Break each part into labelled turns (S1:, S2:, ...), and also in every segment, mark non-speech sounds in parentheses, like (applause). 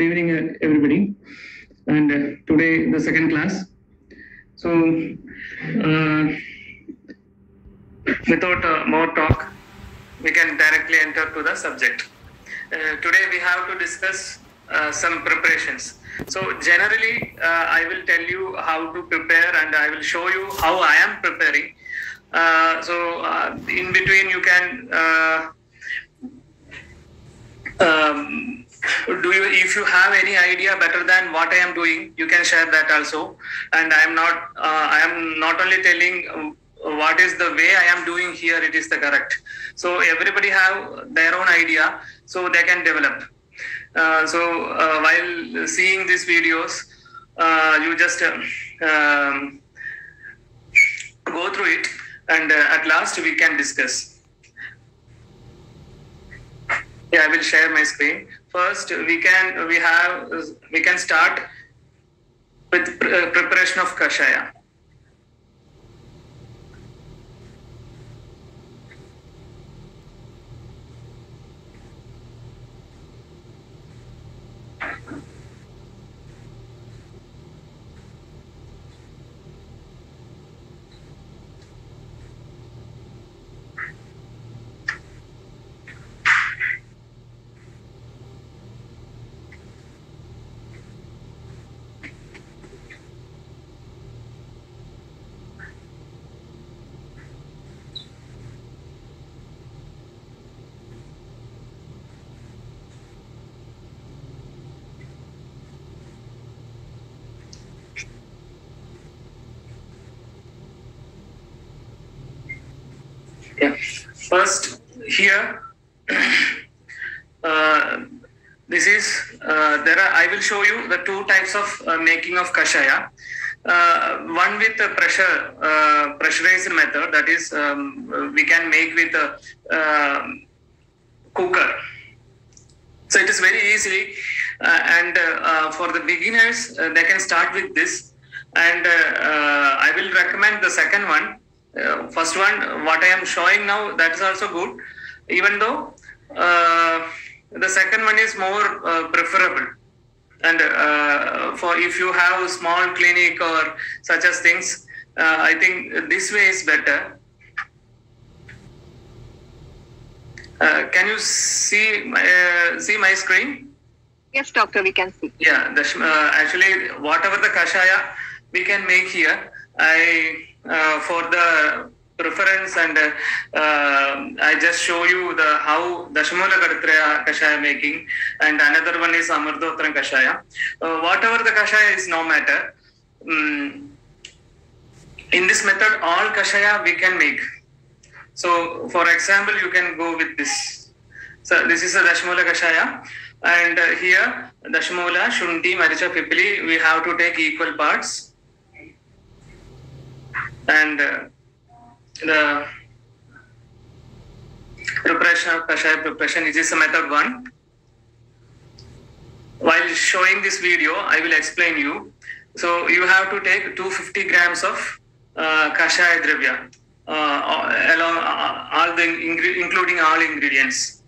S1: Good evening, uh, everybody. And uh, today, the second class. So, uh, without uh, more talk, we can directly enter to the subject. Uh, today, we have to discuss uh, some preparations. So, generally, I will tell you how to prepare and I will show you how I am preparing. So, in between, you can. Um, do you if you have any idea better than what i am doing you can share that also. And i am not uh, i am not only telling um, what is the way i am doing here it is the correct. So everybody have their own idea so they can develop. Uh, so uh, while seeing these videos uh, you just um, um, go through it and uh, at last we can discuss. Yeah i will share my screen first we can we have we can start with pre- preparation of kashaya yeah. First here uh, this is uh, there are i will show you the two types of uh, making of kashaya. Uh, one with the pressure uh, pressurized method that is um, we can make with a um cooker. So it is very easily uh, and uh, uh, for the beginners uh, they can start with this. And uh, uh, i will recommend the second one uh, first one what i am showing now that is also good. Even though uh, the second one is more uh, preferable. And uh, for if you have a small clinic or such as things uh, i think this way is better. Uh, can you see my, uh, see my screen?
S2: Yes, doctor, we can see.
S1: yeah, the, uh, actually, whatever the kashaya we can make here, I uh, for the preference and uh, I just show you the how Dashamula Gadatraya kashaya making, and another one is Amardotram kashaya. Uh, whatever the kashaya is, no matter. Mm, in this method, all kashaya we can make. So, for example, you can go with this. So, this is a Dashmula kashaya. And here, Dashmula, Shunti, Maricha, Pipili, we have to take equal parts. And uh, the preparation of kashaya preparation, is method one. While showing this video, I will explain you. So you have to take 250 grams of uh, kashaya dravya, uh, along uh, all the including all ingredients.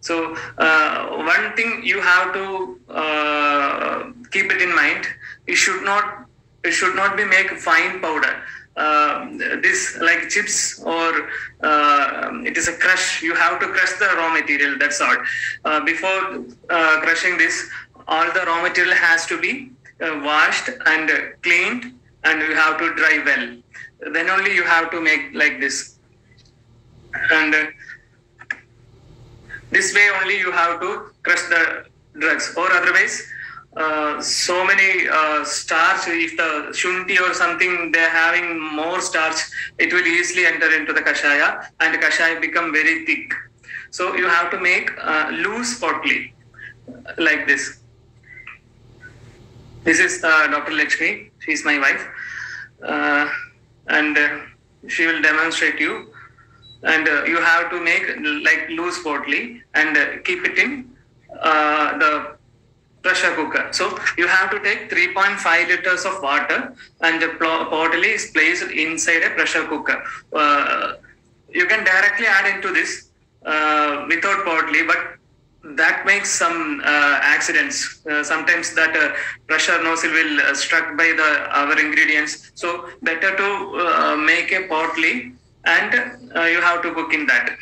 S1: So uh, one thing you have to uh, keep it in mind: it should not it should not be make fine powder. Uh, this like chips or uh, it is a crush. You have to crush the raw material. That's all. Uh, before uh, crushing this, all the raw material has to be washed and cleaned, and you have to dry well. Then only you have to make like this. And uh, this way only you have to crush the drugs or otherwise uh, so many uh, starch if the shunti or something they're having more starch it will easily enter into the kashaya and kashaya become very thick. So you have to make uh, loose potli like this. This is uh, dr lakshmi. She is my wife. Uh, and uh, she will demonstrate you. And uh, you have to make like loose potli and uh, keep it in uh, the pressure cooker. So you have to take 3.5 liters of water and the potli is placed inside a pressure cooker. Uh, you can directly add into this uh, without potli, but that makes some uh, accidents. Uh, sometimes that uh, pressure nozzle will uh, struck by the our ingredients. So better to make a potly and you have to cook in that.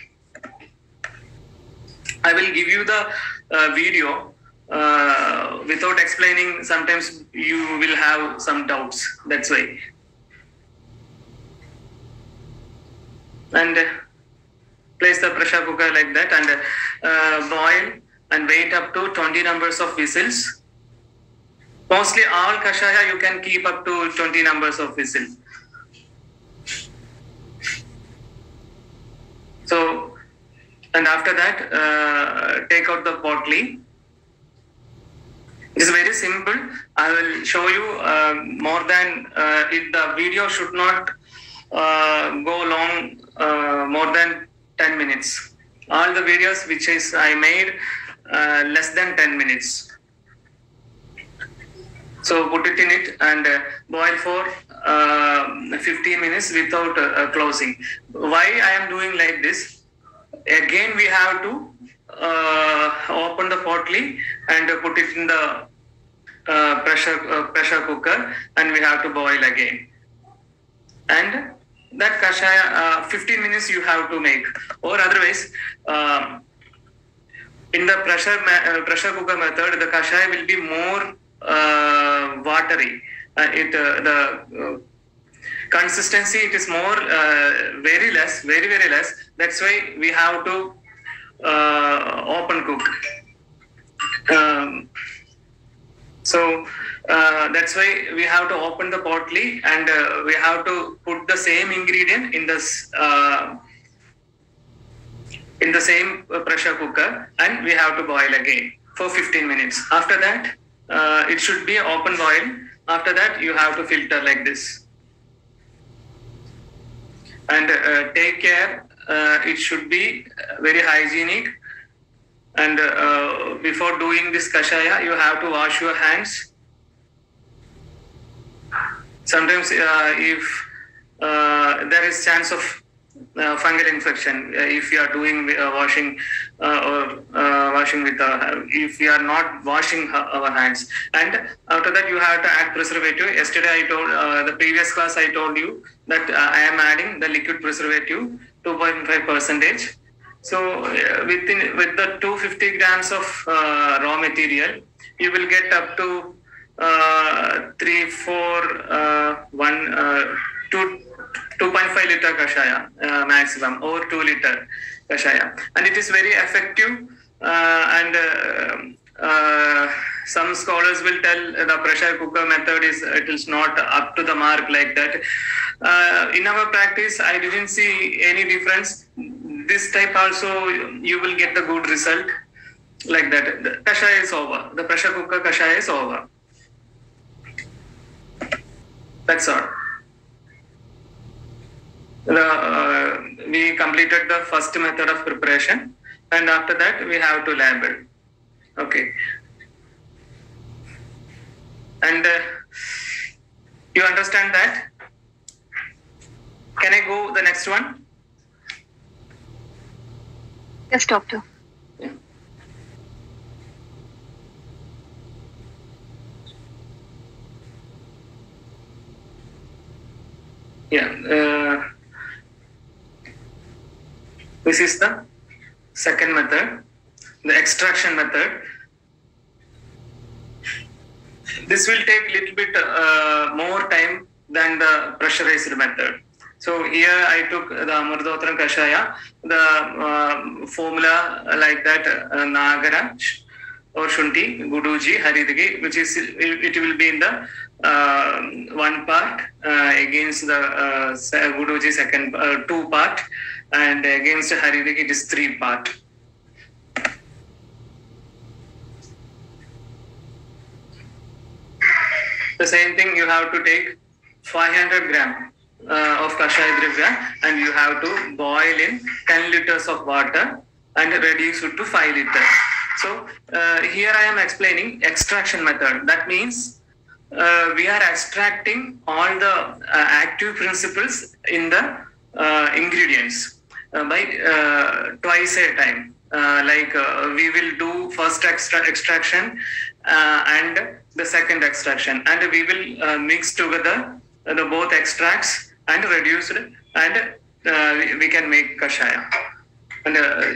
S1: I will give you the video uh, without explaining. Sometimes you will have some doubts. That's why. And uh, place the pressure cooker like that and uh, boil and wait up to 20 numbers of whistles. Mostly all kashaya you can keep up to 20 numbers of whistles. So, and after that, uh, take out the potly. It's very simple. I will show you uh, more than uh, the video should not uh, go long uh, more than 10 minutes. All the videos which is I made uh, less than 10 minutes. So put it in it and uh, boil for uh, 15 minutes without closing. Why I am doing like this? Again, we have to open the potly and uh, put it in the uh, pressure uh, pressure cooker, and we have to boil again. And that kashaya, uh, 15 minutes you have to make, or otherwise. Um, in the pressure uh, pressure cooker method, the kashaya will be more uh, watery. Uh, it uh, the uh, consistency it is more uh, very less, very very less. That's why we have to uh, open cook. Um, so uh, that's why we have to open the potly and uh, we have to put the same ingredient in this. Uh, in the same uh, pressure cooker and we have to boil again for 15 minutes. After that, uh, it should be open boil. After that, you have to filter like this. And uh, take care, uh, it should be uh, very hygienic. And uh, before doing this kashaya, you have to wash your hands. Sometimes, uh, if uh, there is chance of uh, fungal infection uh, if you are doing uh, washing uh, or uh, washing with uh, if we are not washing our hands. And after that you have to add preservative. Yesterday i told uh, the previous class i told you that uh, i am adding the liquid preservative 2.5 percentage. So uh, within with the 250 grams of uh, raw material you will get up to uh, 3 4 uh, 1 uh, 2 2.5 liter kashaya uh, maximum or 2 liter kashaya and it is very effective uh, and uh, uh, some scholars will tell the pressure cooker method is it is not up to the mark like that. Uh, in our practice i didn't see any difference. This type also you will get the good result like that. The kashaya is over. The pressure cooker kashaya is over. That's all the, uh, we completed the first method of preparation and after that we have to label. Okay. And uh, you understand that? Can i go the next one?
S2: Yes, doctor.
S1: yeah. Yeah. Uh, this is the second method, the extraction method. This will take little bit uh, more time than the pressurized method. So here I took the Amurdotram Kashaya, the uh, formula like that, uh, Nagara sh- or Shunti, Guduji, Haridagi, which is, it, it will be in the uh, one part uh, against the uh, Guduji second, uh, two part, and against Haridagi it is three part. The same thing you have to take 500 gram uh, of kashaya dravya and you have to boil in 10 liters of water and reduce it to 5 liters. So uh, here I am explaining extraction method. That means uh, we are extracting all the uh, active principles in the uh, ingredients by uh, twice a time. uh, like uh, we will do first extra- extraction uh, and the second extraction, and we will uh, mix together uh, the both extracts and reduce and uh, we- can make kashaya. And uh,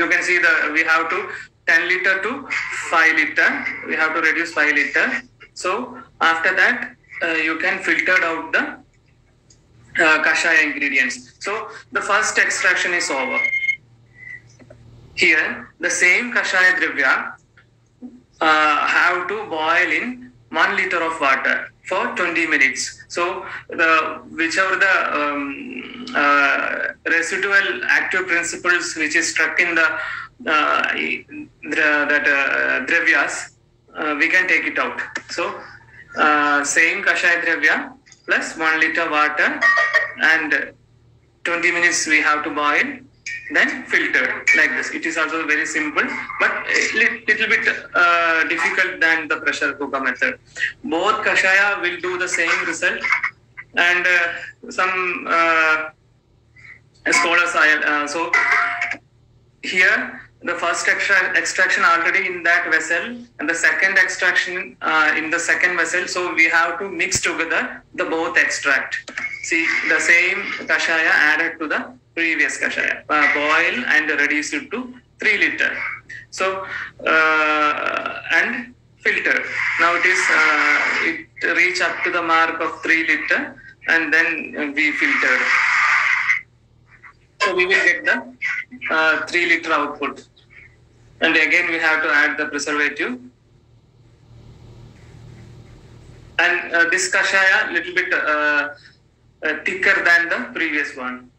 S1: you can see the we have to 10 liter to 5 liter. We have to reduce 5 liter. So after that, uh, you can filter out the uh, kashaya ingredients. So the first extraction is over. Here, the same kashaya dravya uh, have to boil in one liter of water for 20 minutes. So the whichever the um, uh, residual active principles which is struck in the uh, that uh, dravyas, uh, we can take it out. So uh, same kashaya dravya plus one liter water and 20 minutes we have to boil then filter like this. It is also very simple but little bit uh, difficult than the pressure cooker method. Both kashaya will do the same result and uh, some uh, scholars are uh, so here the first extra- extraction already in that vessel and the second extraction uh, in the second vessel. So we have to mix together the both extract. See the same kashaya added to the previous kashaya uh, boil and reduce it to 3 liter. So uh, and filter. Now it is uh, it reach up to the mark of 3 liter and then we filter. So we will get the uh, 3 liter output. And again, we have to add the preservative. And uh, this kashaya little bit uh, uh, thicker than the previous one.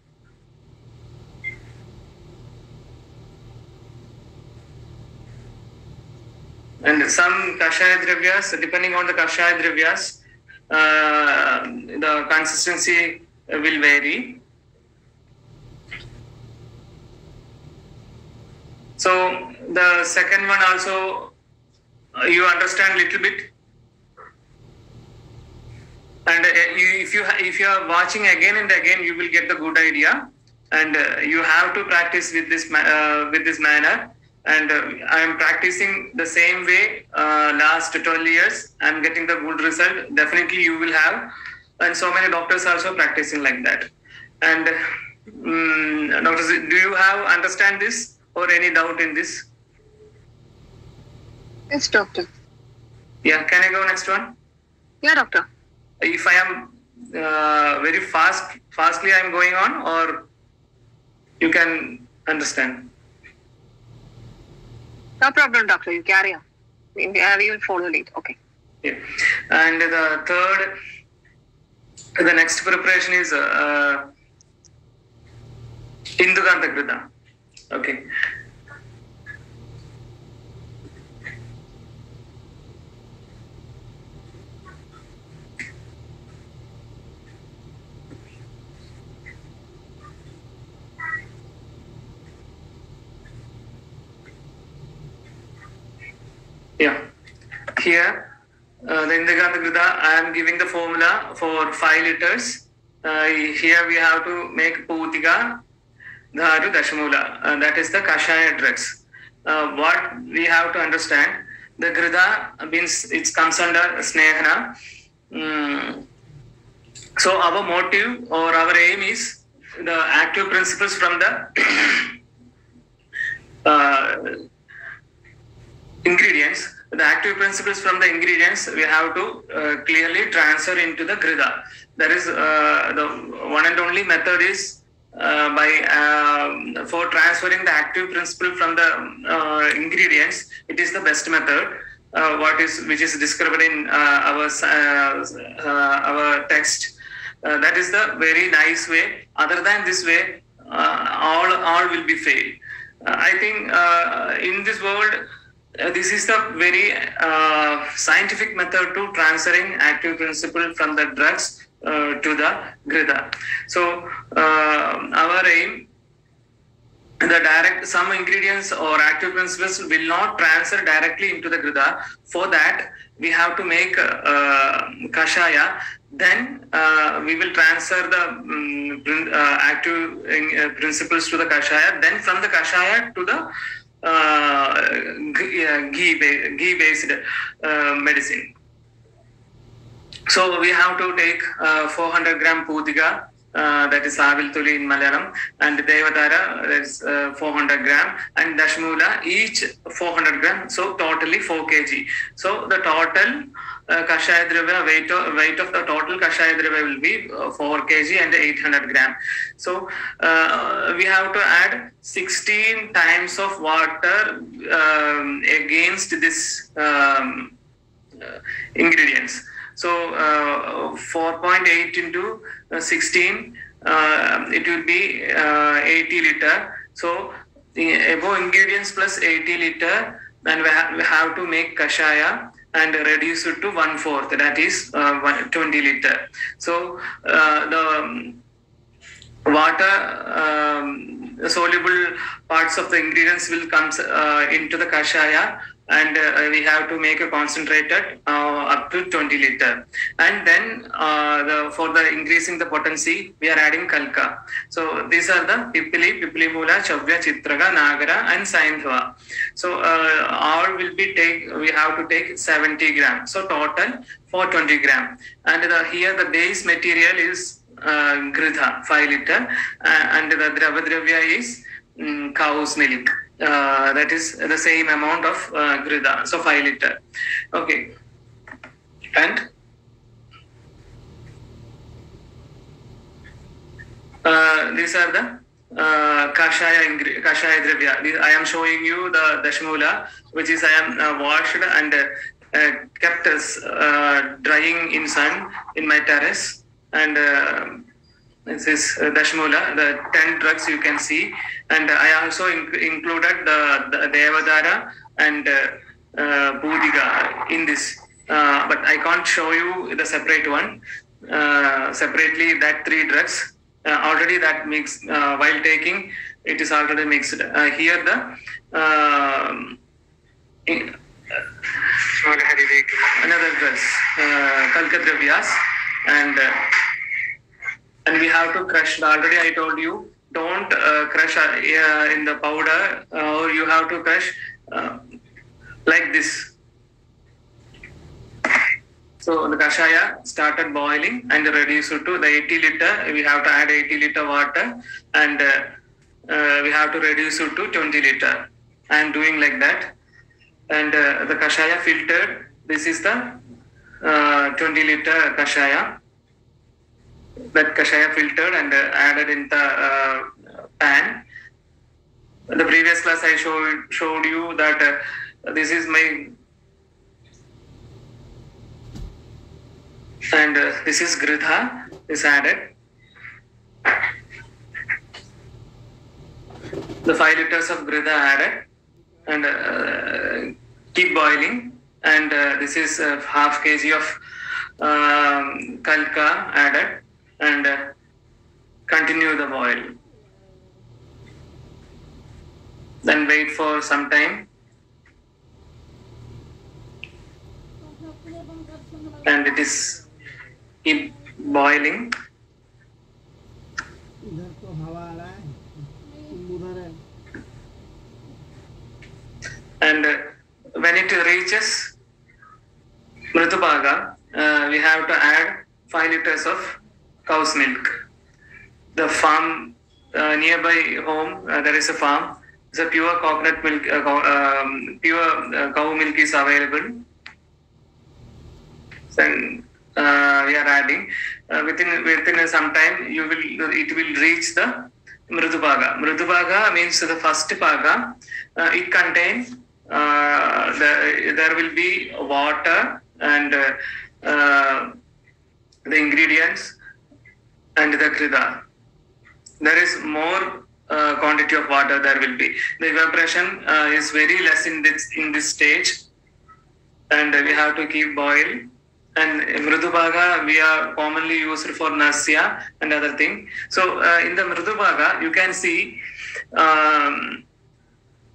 S1: And some kashaya dravyas, depending on the kashaya dravyas, uh, the consistency will vary. So the second one also uh, you understand little bit, and uh, if you if you are watching again and again, you will get the good idea, and uh, you have to practice with this uh, with this manner. And uh, I am practicing the same way uh, last 12 years. I am getting the good result. Definitely, you will have, and so many doctors are also practicing like that. And mm, doctors, do you have understand this or any doubt in this?
S2: Yes, doctor.
S1: Yeah, can I go next one?
S2: Yeah, doctor.
S1: If I am uh, very fast, fastly I am going on, or you can understand.
S2: No problem, doctor. You carry on. We, will follow lead. Okay.
S1: Yeah. And the third, the next preparation is uh, Induganta Grida. Okay. Yeah. Here, uh, the Indaganta Grida, I am giving the formula for 5 liters. Uh, here we have to make Putika, Dharu Dashamula. Uh, that is the Kashaya drugs. Uh, what we have to understand, the Grida means it comes under Snehana. Mm. So our motive or our aim is the active principles from the (coughs) uh, ingredients the active principles from the ingredients we have to uh, clearly transfer into the grida that is uh, the one and only method is uh, by um for transferring the active principle from the uh, ingredients it is the best method. Uh, what is which is described in uh, our uh, uh, our text. Uh, that is the very nice way. Other than this way uh, all all will be failed. Uh, i think uh, in this world uh, this is the very uh, scientific method to transferring active principle from the drugs uh, to the grida. So uh, our aim, the direct some ingredients or active principles will not transfer directly into the grida. For that, we have to make uh, kashaya. Then we will transfer the um, active uh, principles to the kashaya. Then from the kashaya to the ghee ba- ghee based uh, medicine. So we have to take uh, 400 gram pudiga, uh, that is aviltuli in Malayalam, and devadara, that is uh, 400 gram, and dashmula, each 400 gram, so totally 4 kg. So the total uh, kashaya weight of, weight of the total kashaya will be uh, 4 kg and 800 gram. So uh, we have to add 16 times of water um, against this um, uh, ingredients. So uh, 4.8 into uh, 16, uh, it will be uh, 80 liter. So above ingredients plus 80 liter, then we, ha- we have to make kashaya and reduce it to one fourth. That is uh, 20 liter. So uh, the um, water um, soluble parts of the ingredients will come uh, into the kashaya and uh, we have to make a concentrated uh, up to 20 liter. And then uh, the for the increasing the potency we are adding kalka. So these are the pipili pipili mula chavya chitraga nagara and saindhava so uh, all will be take we have to take 70 gram. So total 420 gram. And the, here the base material is uh, gridha 5 liter. Uh, and the dravadravya is mm, cow's milk uh, that is the same amount of uh, gridha so 5 liter. Okay. And? Uh, these are the uh, kashaya kashaya dravya i am showing you the dashmula which is i am uh, washed and uh, kept as uh, drying in sun in my terrace. And uh, this is uh, Dashmula, the 10 drugs you can see. And I also in- included the, the Devadara and uh, uh, in this. Uh, but I can't show you the separate one. Uh, separately, that three drugs. Uh, already that mix, uh, while taking, it is already mixed. Uh, here the um, in, another drugs, uh, Kalkadravyas, and uh, and we have to crush. Already I told you, don't uh, crush uh, in the powder, uh, or you have to crush uh, like this. So the kashaya started boiling and reduced to the 80 liter. We have to add 80 liter water and uh, uh, we have to reduce it to 20 liter. I am doing like that. And the kashaya filtered. This is the uh, 20 liter kashaya. That kashaya filtered and uh, added in the uh, pan. The previous class I showed showed you that uh, this is my and uh, this is gridha is added. The five liters of gridha added and uh, keep boiling. And uh, this is half kg of um, kalka added and uh, continue the boil. Then wait for some time. And it is keep boiling. And uh, when it reaches Mritupaga, uh, we have to add 5 liters of cow's milk. The farm uh, nearby home uh, there is a farm. The pure coconut milk uh, cow- um, pure uh, cow milk is available. Then uh, we are adding. Uh, within within some time you will it will reach the mridupaga mridupaga means the first uh, it contains the, there will be water and the ingredients and the krida there is more uh, quantity of water there will be. The evaporation uh, is very less in this in this stage. And we have to keep boil. And mrudubaga we are commonly used for nasya and other thing. So uh, in the mrudubaga you can see um,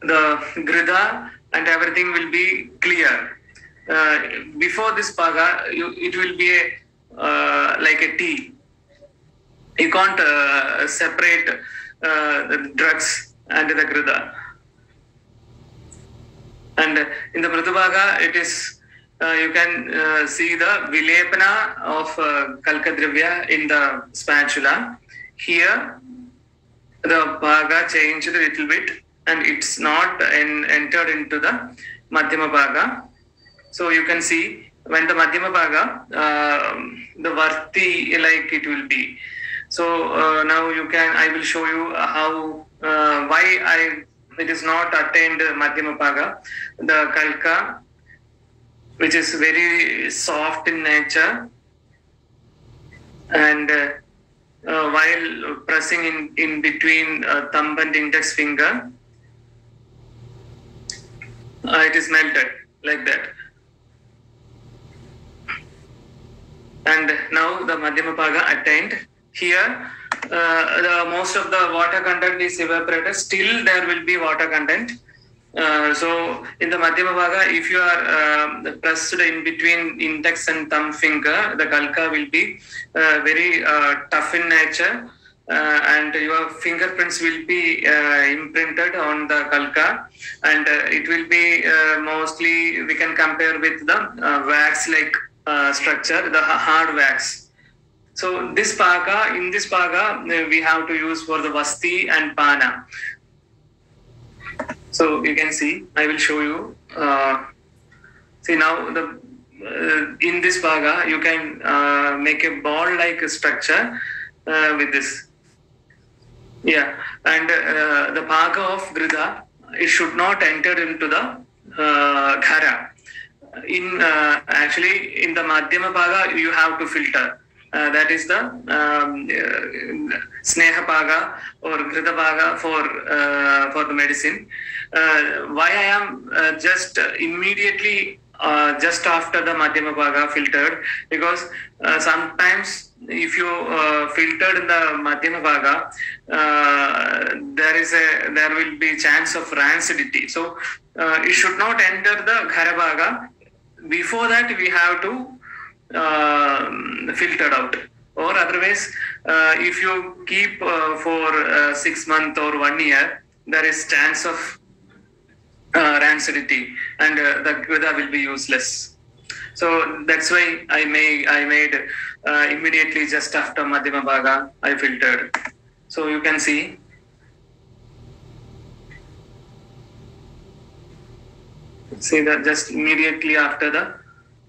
S1: the grida and everything will be clear. Uh, before this paga you, it will be a, uh, like a tea you can't uh, separate uh, the drugs and the grida And uh, in the Mridubhaga, it is uh, you can uh, see the vilepana of uh, Kalkadravya in the spatula. Here, the bhaga changed a little bit and it's not en- entered into the Madhyama bhaga. So you can see when the Madhyama bhaga, um the Varti like it will be. So uh, now you can, I will show you how, uh, why I, it is not attained Madhyama bhaga. The Kalka, which is very soft in nature and uh, uh, while pressing in, in between uh, thumb and index finger, uh, it is melted like that. And now the Madhyama Bhaga attained. Here, uh, the most of the water content is evaporated. Still, there will be water content. Uh, so in the Madhyama Bhaga, if you are uh, pressed in between index and thumb finger, the kalka will be uh, very uh, tough in nature. Uh, and your fingerprints will be imprinted on the kalka and it will be mostly we can compare with the wax like uh, structure the hard wax so this paga in this paga uh, we have to use for the vasti and pana so you can see i will show you uh, see now the uh, in this paga you can uh, make a ball like structure uh, with this yeah, and uh, the paga of Grida, it should not enter into the Ghara. In actually in the Madhyama paga, you have to filter. Uh, that is the um, uh, Sneha paga or Grida paga for uh, for the medicine. Uh, why I am uh, just immediately just after the Madhyama paga filtered because sometimes if you filtered in the Madhyama uh, there is a there will be chance of rancidity. So it should not enter the Ghara Bhaga. Before that, we have to uh, filter out. Or otherwise, uh, if you keep uh, for uh, six months or one year, there is chance of rancidity, and the Grida will be useless. So that's why I made I made uh, immediately just after Madhyama Bhaga I filtered. So you can see. See that just immediately after the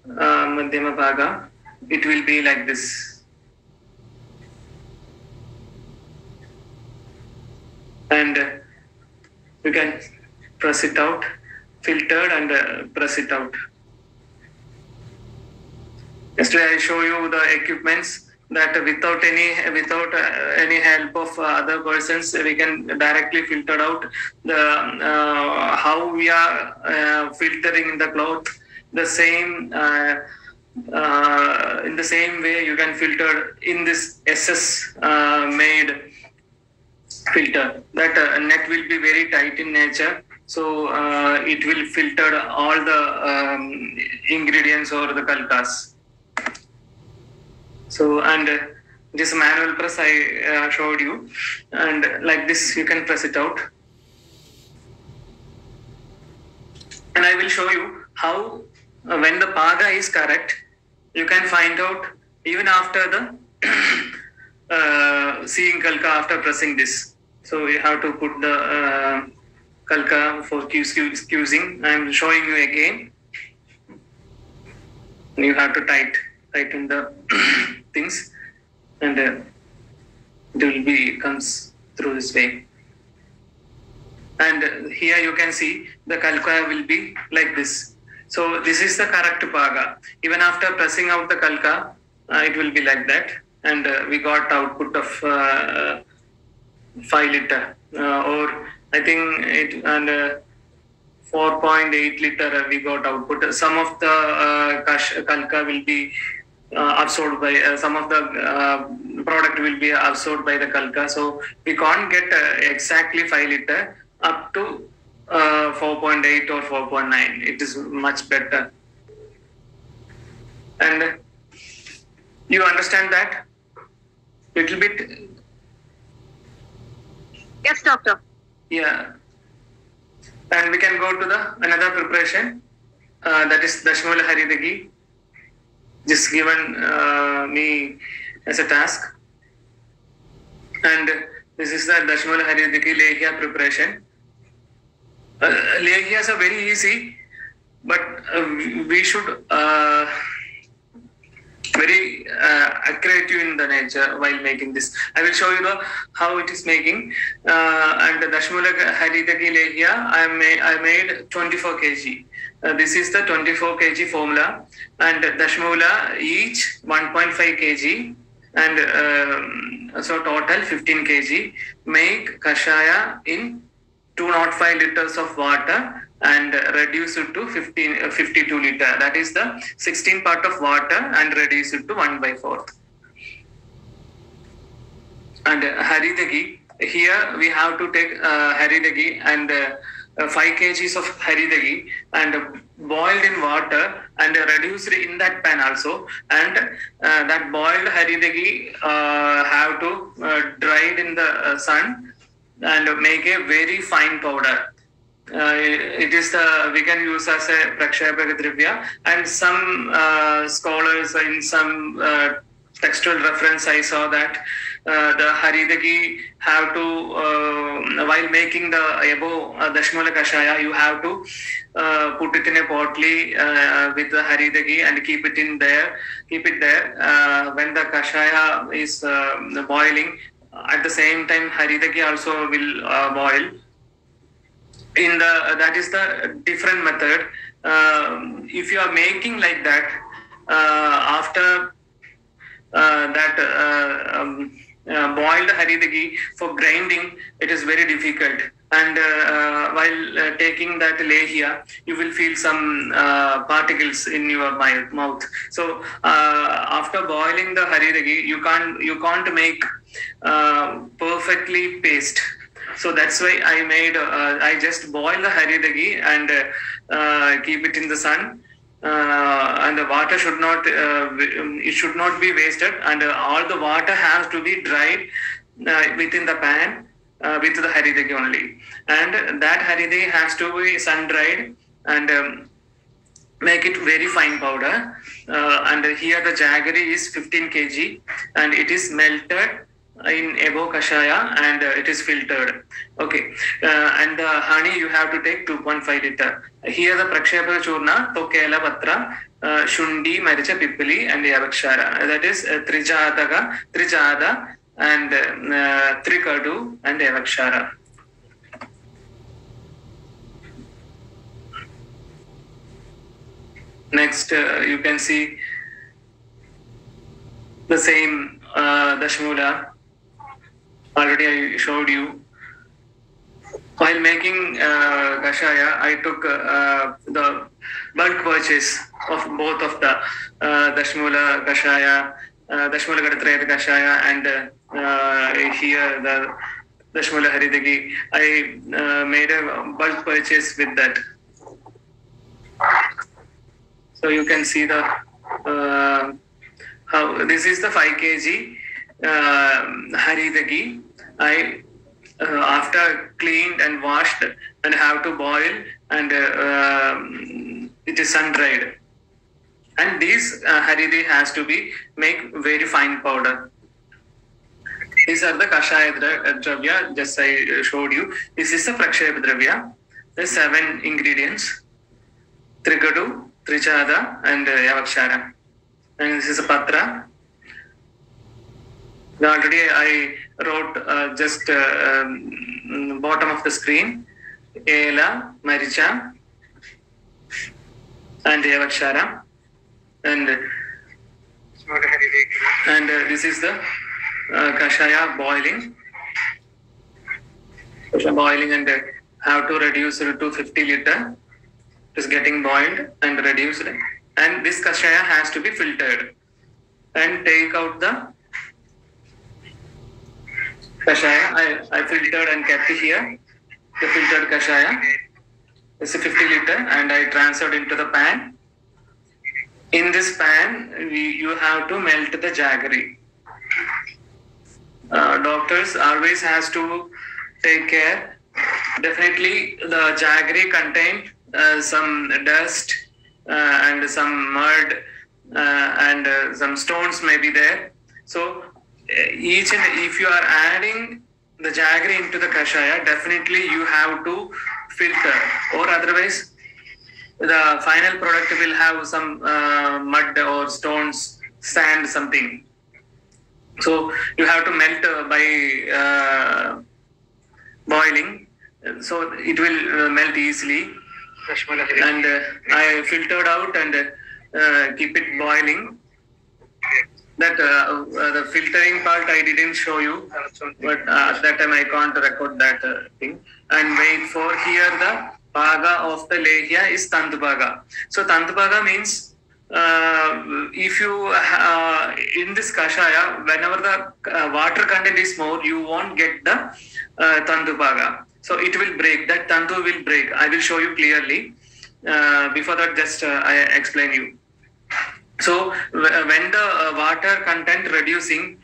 S1: Madhyama Bhaga, it will be like this. And uh, you can press it out, filtered and uh, press it out. Yesterday I show you the equipments that without any without uh, any help of uh, other persons we can directly filter out the uh, how we are uh, filtering in the cloth the same uh, uh, in the same way you can filter in this SS uh, made filter. That uh, net will be very tight in nature. So uh, it will filter all the um, ingredients or the kalkas. So and this manual press I uh, showed you, and like this you can press it out. And I will show you how when the paga is correct, you can find out even after the (coughs) uh, seeing kalka after pressing this. So you have to put the uh, kalka for excusing. I am showing you again. You have to tight tighten the things and uh, it will be comes through this way and uh, here you can see the kalka will be like this so this is the correct paga. Even after pressing out the kalka uh, it will be like that. And uh, we got output of uh, 5 liter. Uh, or i think it and uh, 4.8 liter uh, we got output. Some of the kalka will be absorbed by some of the product will be absorbed by the kalka. So we can't get exactly 5 liter. Up to uh, 4.8 or 4.9 it is much better and you understand that little bit
S2: Yes, doctor.
S1: yeah And we can go to the another preparation uh, that is Dashmula Haridagi. Just given uh, me as a task. And this is the Dashmula Haridagi Lehya preparation. Uh, Lehyas are very easy, but uh, we should uh, very uh, accurate in the nature while making this. I will show you the how it is making. Uh, and the Dashmula Haridagi Lehya, I made I made 24 kg. Uh, this is the 24 kg formula, and Dashmula each 1.5 kg, and um, so total 15 kg. Make kashaya in 205 liters of water and reduce it to 15, uh, 52 liter. That is the 16 part of water and reduce it to 1 by 4th. And uh, haridagi, here we have to take uh, haridagi and uh, uh, 5 kgs of haridagi and boiled in water and reduced in that pan also. And uh, that boiled haridagi have to dry in the sun and make a very fine powder. Uh, it is the we can use as a prakshapaka drivya and some uh, scholars in some uh, textual reference I saw that uh, the haridagi have to uh, while making the above uh, dashmula kashaya you have to uh, put it in a potly uh, with the haridagi and keep it in there keep it there when the kashaya is boiling at the same time haridagi also will uh, boil. In the that is the different method. Um, if you are making like that uh, after uh, that uh, um, uh, boiled haridagi for grinding it is very difficult and uh, uh, while uh, taking that lehya you will feel some particles in your mouth so after boiling the haridagi you can't you can't make perfectly paste so that's why I made, uh, I just boil the haridagi and uh, keep it in the sun. Uh, and the water should not, uh, it should not be wasted. And all the water has to be dried within the pan uh, with the haridagi only. And that haridagi has to be sun dried and um, make it very fine powder. Uh, and here the jaggery is 15 kg and it is melted in above kashaya and uh, it is filtered. Okay, uh, and the honey you have to take 2.5 liter. Here the prakshepa churna, tokela patra, uh, shundi, maricha, pipili, and yavakshara. That is uh, trijadaga, trijada, and uh, trikadu, and yavakshara. Next, uh, you can see the same uh, Dashmula. Already I showed you. While making uh, I took uh, the bulk purchase of both of the uh, Dashmula Kashaya, Dashmula Gadatrayat Kashaya, and here the Dashmula Haridagi. I made a bulk purchase with that. So you can see the this is the 5 kg uh, haridagi. I after cleaned and washed and have to boil and it is sun dried. And this uh, haridi has to be make very fine powder. These are the kashaya dra- dravya, just I showed you. This is the prakshaya dravya. The seven ingredients. Trigadu, Trichada, and uh, Yavakshara. And this is a patra. Now, already I wrote uh, just uh, um, bottom of the screen. Ela, Maricha, and Yavakshara. And, and uh, this is the uh, Kashaya boiling. Boiling and uh, have to reduce it to 50 liter. It is getting boiled and reduced. And this Kashaya has to be filtered. And take out the Kashaya. I, I filtered and kept it here. The filtered Kashaya. It's a 50 liter and I transferred into the pan. In this pan, you have to melt the jaggery. Uh, doctors always has to take care definitely the jaggery contained uh, some dust uh, and some mud uh, and uh, some stones may be there. So uh, each and if you are adding the jaggery into the kashaya, definitely you have to filter, or otherwise the final product will have some uh, mud or stones, sand, something. So you have to melt uh, by uh, boiling, so it will uh, melt easily. And uh, I filtered out and uh, keep it boiling. That uh, uh, the filtering part I didn't show you, but uh, at that time I can't record that uh, thing. And wait for here the paga of the lehya is tandupaga. So tandupaga means uh, if you uh, in this kashaya, whenever the uh, water content is more, you won't get the uh, tandupaga. So it will break. That tandu will break. I will show you clearly. Uh, before that, just uh, I explain you. So wh- when the uh, water content reducing,